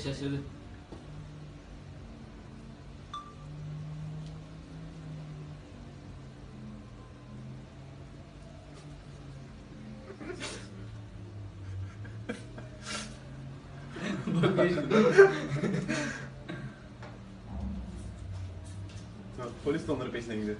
Herkes şaşırdı. Polis de onların peşinden gidiyor.